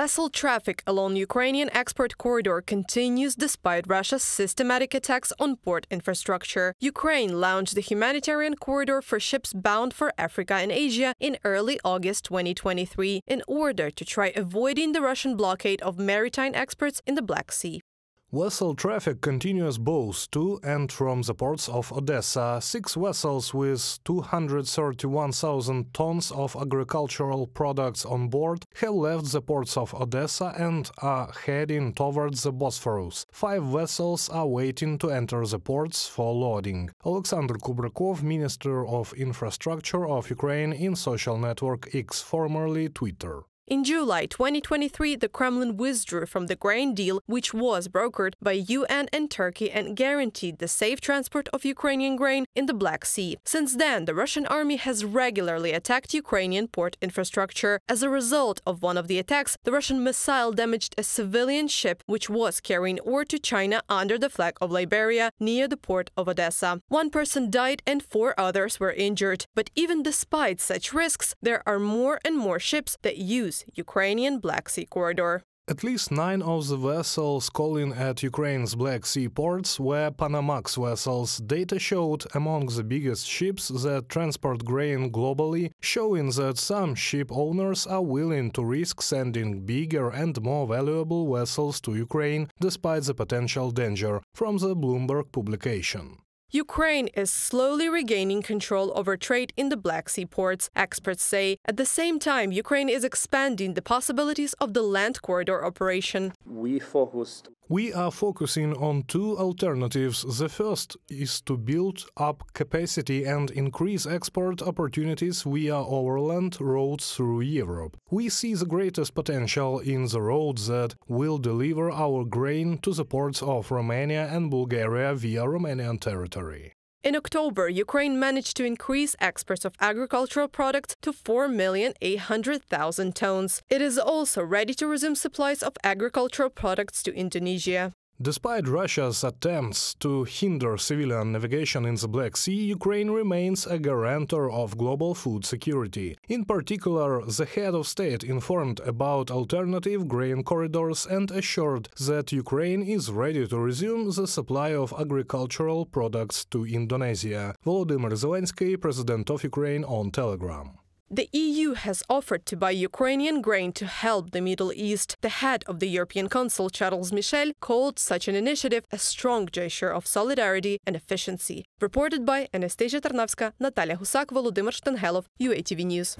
Vessel traffic along Ukrainian export corridor continues despite Russia's systematic attacks on port infrastructure. Ukraine launched the humanitarian corridor for ships bound for Africa and Asia in early August 2023 in order to try avoiding the Russian blockade of maritime exports in the Black Sea. Vessel traffic continues both to and from the ports of Odessa. Six vessels with 231,000 tons of agricultural products on board have left the ports of Odessa and are heading towards the Bosphorus. Five vessels are waiting to enter the ports for loading. Alexander Kubrakov, Minister of Infrastructure of Ukraine in social network X, formerly Twitter. In July 2023, the Kremlin withdrew from the grain deal, which was brokered by UN and Turkey and guaranteed the safe transport of Ukrainian grain in the Black Sea. Since then, the Russian army has regularly attacked Ukrainian port infrastructure. As a result of one of the attacks, the Russian missile damaged a civilian ship which was carrying ore to China under the flag of Liberia near the port of Odessa. One person died and four others were injured. But even despite such risks, there are more and more ships that use Ukrainian Black Sea corridor. At least nine of the vessels calling at Ukraine's Black Sea ports were Panamax vessels. Data showed among the biggest ships that transport grain globally, showing that some ship owners are willing to risk sending bigger and more valuable vessels to Ukraine despite the potential danger, from the Bloomberg publication. Ukraine is slowly regaining control over trade in the Black Sea ports, experts say. At the same time, Ukraine is expanding the possibilities of the land corridor operation. We focused we are focusing on two alternatives. The first is to build up capacity and increase export opportunities via overland roads through Europe. We see the greatest potential in the roads that will deliver our grain to the ports of Romania and Bulgaria via Romanian territory. In October, Ukraine managed to increase exports of agricultural products to 4,800,000 tons. It is also ready to resume supplies of agricultural products to Indonesia. Despite Russia's attempts to hinder civilian navigation in the Black Sea, Ukraine remains a guarantor of global food security. In particular, the head of state informed about alternative grain corridors and assured that Ukraine is ready to resume the supply of agricultural products to Indonesia. Volodymyr Zelensky, president of Ukraine, on Telegram. The EU has offered to buy Ukrainian grain to help the Middle East. The head of the European Council, Charles Michel, called such an initiative a strong gesture of solidarity and efficiency. Reported by Anastasia Tarnavska, Natalia Husak, Volodymyr Shtanhelov, UATV News.